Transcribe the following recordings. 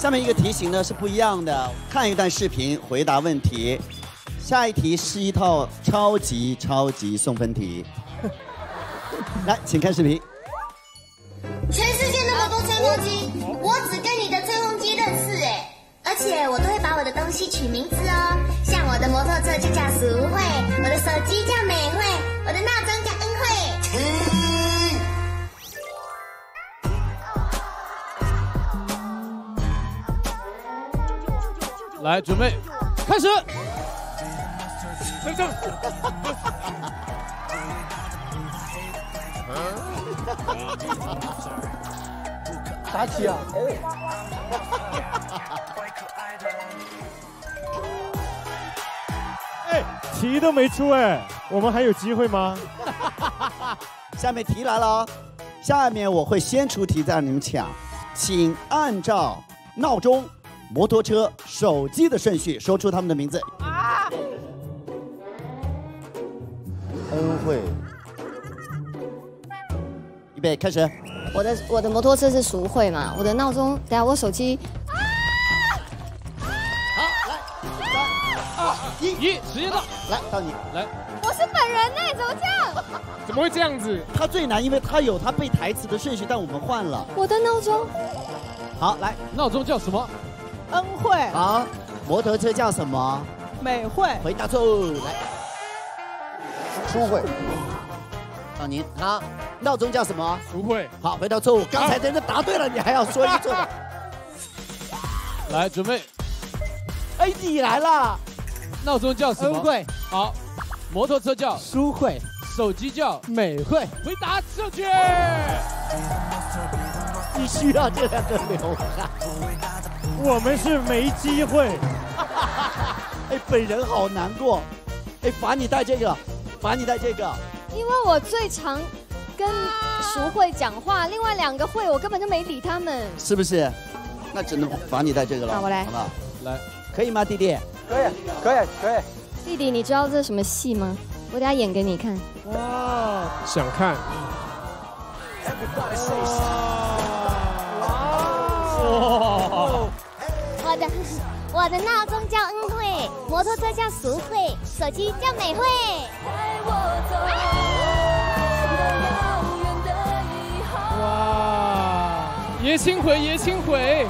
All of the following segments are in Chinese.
下面一个题型呢是不一样的，看一段视频回答问题。下一题是一套超级超级送分题。来，请看视频。全世界那么多吹风机，我只跟你的吹风机认识哎，而且我都会把我的东西取名字哦，像我的摩托车就叫俗慧，我的手机叫美慧，我的闹钟来，准备，开始。等等。啥题啊？哎，题都没出哎，我们还有机会吗？下面题来了哦，下面我会先出题，再让你们抢，请按照闹钟、摩托车、手机的顺序说出他们的名字。恩惠，预备，开始。我的我的摩托车是淑慧嘛，我的闹钟，等下我手机一，一，时间到，来到你，来，我是本人呢，怎么这样？怎么会这样子？他最难，因为他有他背台词的顺序，但我们换了。我的闹钟，好，来，闹钟叫什么？恩惠，好，摩托车叫什么？美惠，回答错误，来，淑慧，到您，好，闹钟叫什么？淑慧，好，回答错误。刚才人家答对了，你还要说一错的。来，准备，哎，你来了，闹钟叫什么？恩惠，好，摩托车叫淑慧，手机叫美惠，回答正确。你需要这样的流汗。我们是没机会。哎，本人好难过。哎，罚你带这个，罚你带这个。因为我最常跟熟慧讲话，另外两个会我根本就没理他们。是不是？那只能罚你带这个了。好我来好不好？来，可以吗，弟弟？可以，可以，可以。弟弟，你知道这是什么戏吗？我等下演给你看。哇，想看。哇！我的我的闹钟叫恩惠，摩托车叫淑慧，手机叫美惠。哇！爷青回，爷青回，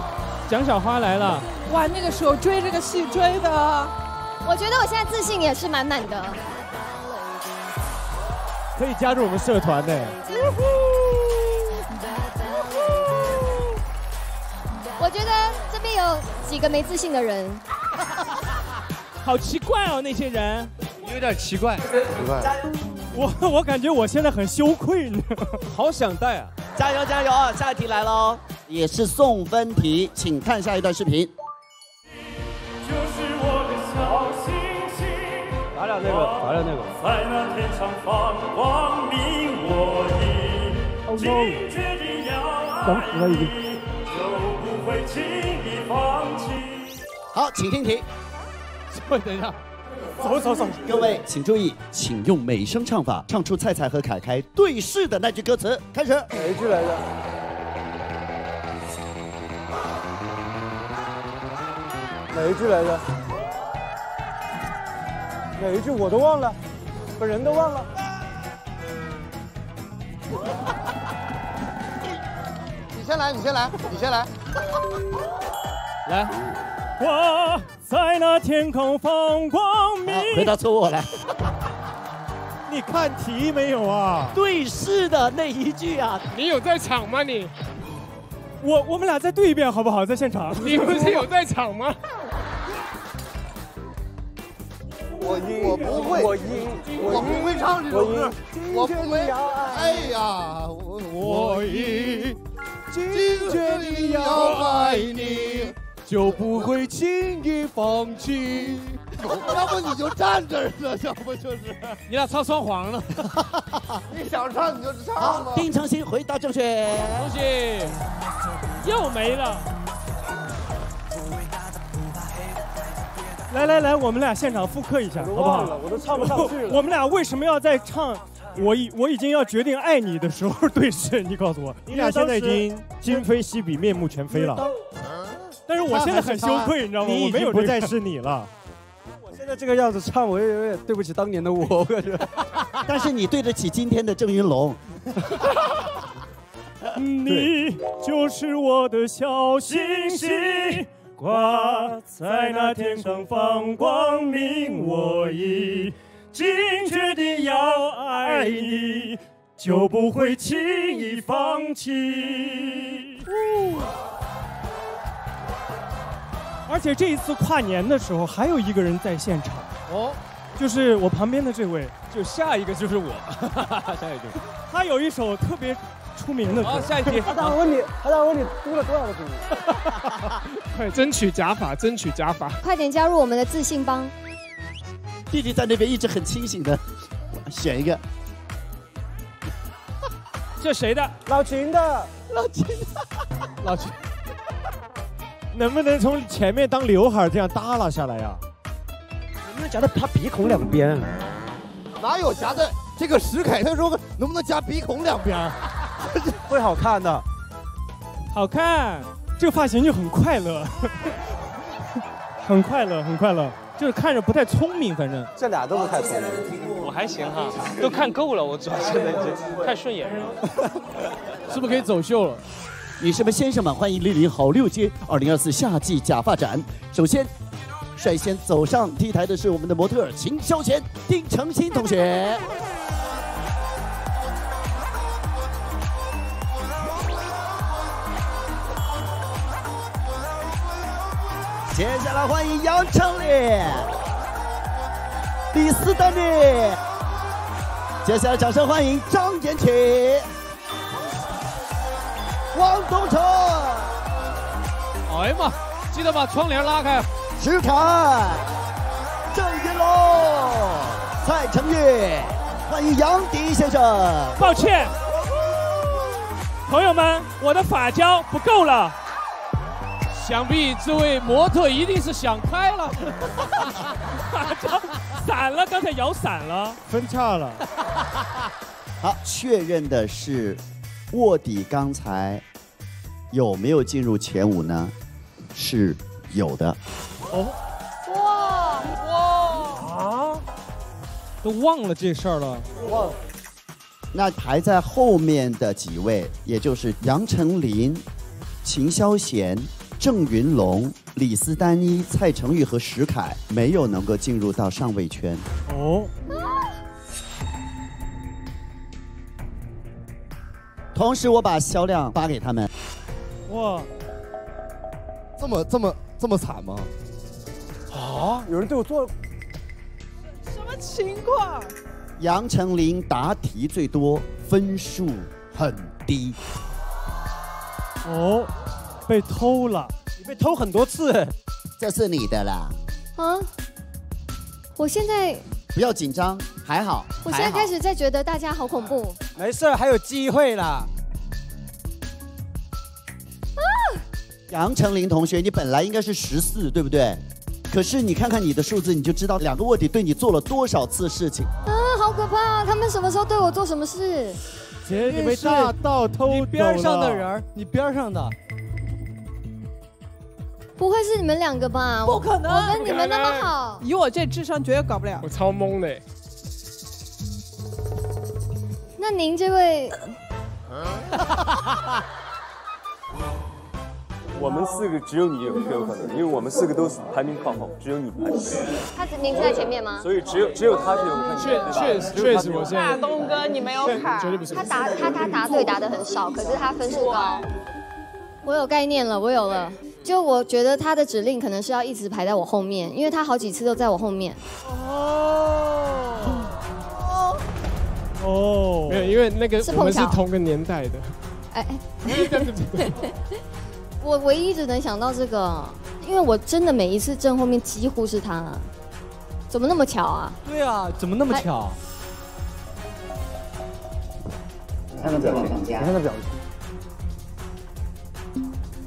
蒋小花来了。哇，那个时候追这个戏追的，我觉得我现在自信也是满满的。可以加入我们社团呢。我觉得这边有几个没自信的人。好奇怪哦，那些人有点奇怪。奇怪。我我感觉我现在很羞愧，你知道吗？好想带啊！加油加油啊！下一题来喽，也是送分题，请看下一段视频。就是我的小星星，咱俩那个，咱俩那个。在那天上放光明，我已经决定要爱你，就不会轻。好，请听题。等一下，走走走，各位请注意，请用美声唱法唱出菜菜和凯凯对视的那句歌词。开始。哪一句来着？哪一句来着？哪一句我都忘了，本人都忘了。你先来，你先来，你先来。来，我在那天空放光明。回答错误来。你看题没有啊？对视的那一句啊，你有在场吗？你，我我们俩再对一遍好不好？在现场。你不是有在场吗？我应，我不会，我应，我不会唱这首歌，我不会。哎呀，我我已坚决地要爱你，就不会轻易放弃。要不你就站这儿呢，要不就是。你俩唱双簧了。你想唱你就唱好，嘛。丁程鑫回答正确。恭喜，又没了。来来来，我们俩现场复刻一下，好不好？我都唱不上去了。我们俩为什么要在唱我已我已经要决定爱你的时候对视？你告诉我，你俩现在已经今非昔比，面目全非了。但是我现在很羞愧，你知道吗？你已我没有不再是你了。我现在这个样子唱，我也有点对不起当年的我，我感觉。但是你对得起今天的郑云龙。你就是我的小星星，挂在那天上放光明。我已经决定要爱你，就不会轻易放弃。而且这一次跨年的时候，还有一个人在现场，哦，就是我旁边的这位，就下一个就是我，下一个。他有一首特别出名的歌。好，下一题。他想问你，他想问你读了多少个字？快争取假发，争取假发。快点加入我们的自信帮。弟弟在那边一直很清醒的选一个。这谁的？老秦的。老秦的。老秦。能不能从前面当刘海这样耷拉下来呀？能不能夹在他鼻孔两边？哪有夹在这个石凯他说能不能夹鼻孔两边？会好看的。好看，这个发型就很快乐，很快乐，很快乐，就是看着不太聪明，反正这俩都不太聪明。我还行哈，都看够了，我主要现在就看顺眼了。是不是可以走秀了？女士们、先生们，欢迎莅临好六街二零二四夏季假发展。首先，率先走上 T 台的是我们的模特秦霄贤、丁程鑫同学。接下来欢迎杨丞琳、李斯丹妮。接下来掌声欢迎张延启。汪东城，哎呀妈！记得把窗帘拉开。石凯，郑云龙，蔡成玉，欢迎杨迪先生。抱歉，朋友们，我的发胶不够了。想必这位模特一定是想开了，发胶散了，刚才摇散了，分叉了。好，确认的是卧底刚才有没有进入前五呢？是有的。哦，哇哇啊！都忘了这事儿了。忘了。那排在后面的几位，也就是杨丞琳、秦霄贤、郑云龙、李斯丹妮、蔡成玉和石凯，没有能够进入到上位圈。哦。同时，我把销量发给他们。哇，这么这么这么惨吗？啊！有人对我做什么情况？杨丞琳答题最多，分数很低。哦，被偷了，你被偷很多次，这是你的啦。啊！我现在不要紧张，还好。我现在开始在觉得大家好恐怖。没事，还有机会啦。杨丞琳同学，你本来应该是十四，对不对？可是你看看你的数字，你就知道两个卧底对你做了多少次事情。啊，好可怕！他们什么时候对我做什么事？姐，你被大盗偷你边上的人，你边上的。不会是你们两个吧？不可能，我跟你们那么好，以我这智商绝对搞不了。我超懵的。那您这位，我们四个只有你有有可能，因为我们四个都是排名靠后，只有你排名。他您是在前面吗？所以只有只有他是有可能。确确实确实，我现在大东哥，你没有卡，绝对不是。他答他他答对答的很少，可是他分数高。我有概念了，我有了。就我觉得他的指令可能是要一直排在我后面，因为他好几次都在我后面。哦哦，没有，因为那个是我们是同个年代的。哎哎，我唯一只能想到这个，因为我真的每一次正后面几乎是他，怎么那么巧啊？对啊，怎么那么巧？你看他表情，你看他表情。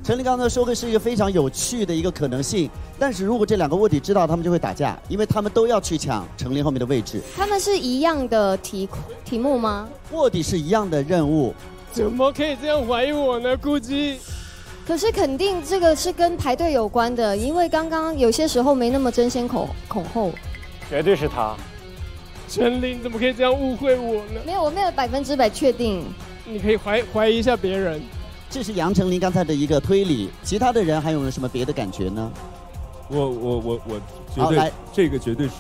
陈立刚才说的是一个非常有趣的一个可能性，但是如果这两个卧底知道，他们就会打架，因为他们都要去抢程琳后面的位置。他们是一样的题题目吗？卧底是一样的任务，怎么可以这样怀疑我呢？估计可是肯定这个是跟排队有关的，因为刚刚有些时候没那么争先恐恐后。绝对是他。陈琳怎么可以这样误会我呢？没有，我没有百分之百确定。你可以怀怀疑一下别人。这是杨丞琳刚才的一个推理，其他的人还有没有什么别的感觉呢？我我我我绝对好来这个绝对是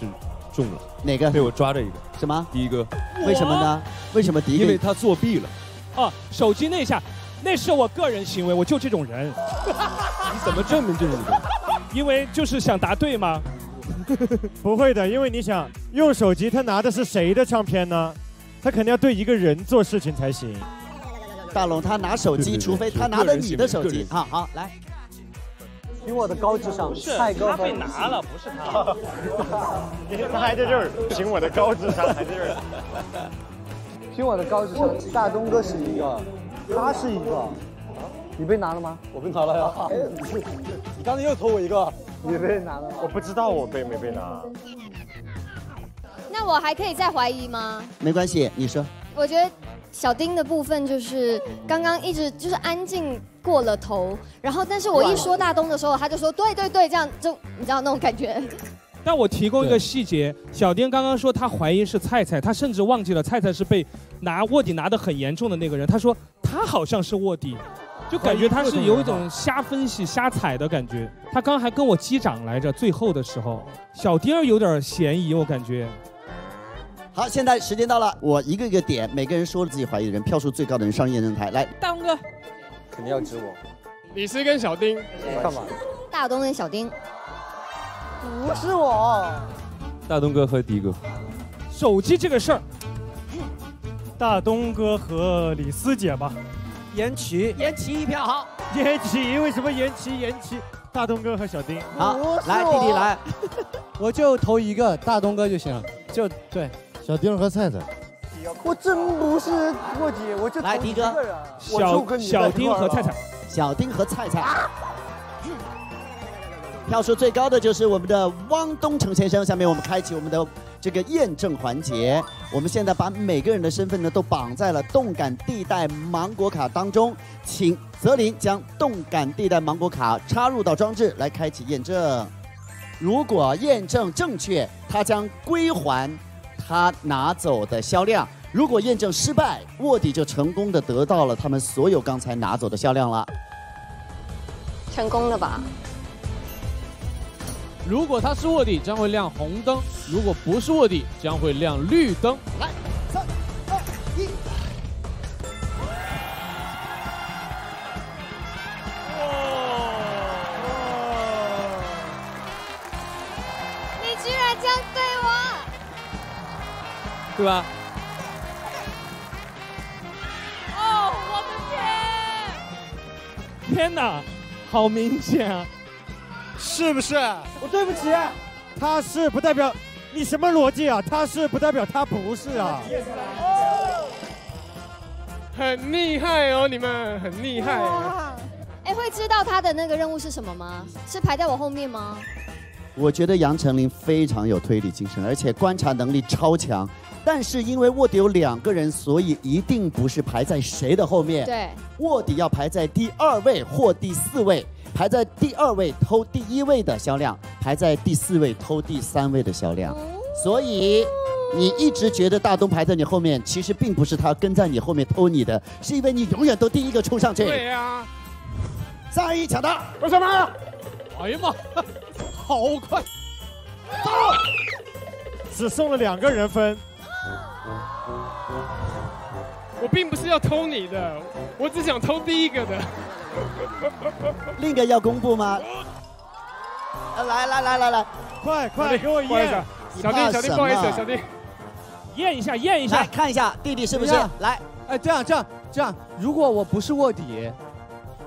中了，哪个被我抓着一个？什么？第一个？为什么呢？为什么第一个？因为他作弊了。啊，手机那下，那是我个人行为，我就这种人。你怎么证明这种人？因为就是想答对吗？不会的，因为你想用手机，他拿的是谁的唱片呢？他肯定要对一个人做事情才行。大龙他拿手机，对对对除非他拿的你的手机。啊好来，凭我的高智商，是蔡哥他被拿了，不是他。他还在这儿，凭我的高智商还在这儿。凭我的高智商，大东哥是一个，他是一个，你被拿了吗？我被拿了呀。你 刚才又偷我一个，你被拿了吗？我不知道我被没被拿。那我还可以再怀疑吗？没关系，你说。我觉得小丁的部分就是刚刚一直就是安静过了头，然后但是我一说大东的时候，他就说对对对，这样就你知道那种感觉。但我提供一个细节，小丁刚刚说他怀疑是菜菜，他甚至忘记了菜菜是被拿卧底拿得很严重的那个人。他说他好像是卧底，就感觉他是有一种瞎分析、瞎踩的感觉。他刚还跟我击掌来着，最后的时候，小丁儿有点嫌疑，我感觉。好，现在时间到了，我一个一个点，每个人说了自己怀疑的人，票数最高的人上验证台来。大东哥，肯定要指我。李斯跟小丁干嘛？大东跟小丁，不是我。大东哥和迪哥，手机这个事儿，大东哥和李思姐吧。延琪，延琪一票好。延琪为什么延琪？延琪，大东哥和小丁。好，来弟弟来，我就投一个大东哥就行了，就对。小丁和菜菜，我真不是卧底，我就来迪哥，小小丁和菜菜，小丁和菜菜。票数最高的就是我们的汪东城先生。下面我们开启我们的这个验证环节。我们现在把每个人的身份呢都绑在了动感地带芒果卡当中，请泽林将动感地带芒果卡插入到装置来开启验证。如果验证正确，他将归还他拿走的销量；如果验证失败，卧底就成功的得到了他们所有刚才拿走的销量了。成功了吧？如果他是卧底，将会亮红灯；如果不是卧底，将会亮绿灯。来，三二一。你居然这样对我！对吧？哦，我的天！天哪，好明显啊！是不是？我对不起。他是不代表你什么逻辑啊？他是不代表他不是啊。很厉害哦，你们很厉害。哎，会知道他的那个任务是什么吗？是排在我后面吗？我觉得杨丞琳非常有推理精神，而且观察能力超强。但是因为卧底有两个人，所以一定不是排在谁的后面。对，卧底要排在第二位或第四位，排在第二位偷第一位的销量，排在第四位偷第三位的销量。所以你一直觉得大东排在你后面，其实并不是他跟在你后面偷你的，是因为你永远都第一个冲上去。对呀、三二一，抢答！为什么？哎呀妈，好快！只送了两个人分。我并不是要偷你的，我只想偷第一个的。另一个要公布吗？啊来来来来来，快快给我不好意思啊验！小弟，小弟，不好意思，小弟，验一下，验一来下，看一下弟弟是不是？来，哎，这样这样这样，如果我不是卧底，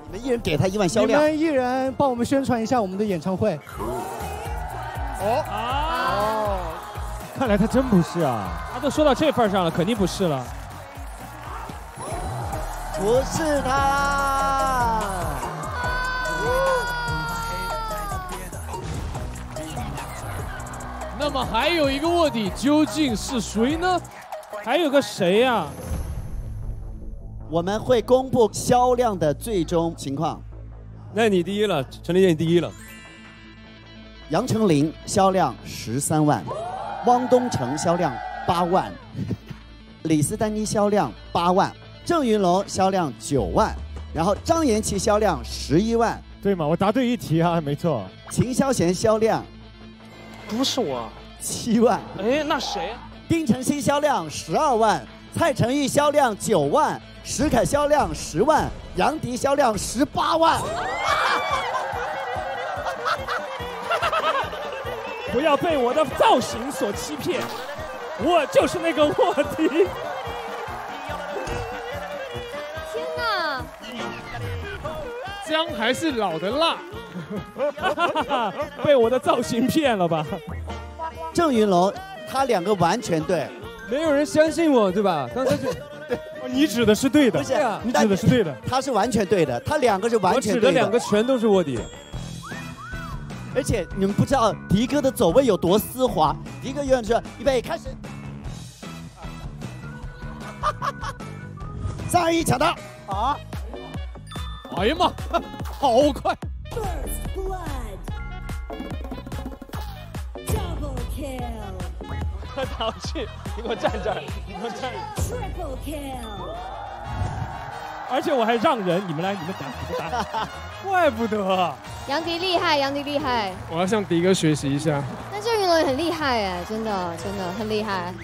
你们一人给他一万销量。你们一人帮我们宣传一下我们的演唱会。哦哦，看来他真不是啊。他都说到这份上了，肯定不是了。不是他。那么还有一个卧底究竟是谁呢？还有个谁呀、我们会公布销量的最终情况。那你第一了，陈立健第一了。杨丞琳销量十三万，汪东城销量八万，李斯丹妮销量八万，郑云龙销量九万，然后张延琪销量十一万，对嘛？我答对一题啊，没错。秦霄贤销量不是我，七万，哎，那谁？丁程鑫销量十二万，蔡成玉销量九万，石凯销量十万，杨迪销量十八万。不要被我的造型所欺骗，我就是那个卧底。姜还是老的辣，被我的造型骗了吧？郑云龙，他两个完全对，没有人相信我，对吧？刚才就，你指的是对的，不是你指的是对的，他是完全对的，他两个是完全对的。指的两个全都是卧底。而且你们不知道迪哥的走位有多丝滑。迪哥永远说：“预备，开始。”三二一，抢答！啊！哎呀妈，好快！快跑去！你给我站这儿！你给我站这儿！而且我还让人，你们来，你们打，你们打。怪不得。杨迪厉害，杨迪厉害。我要向迪哥学习一下。但郑云龙也很厉害哎，真的真的很厉害。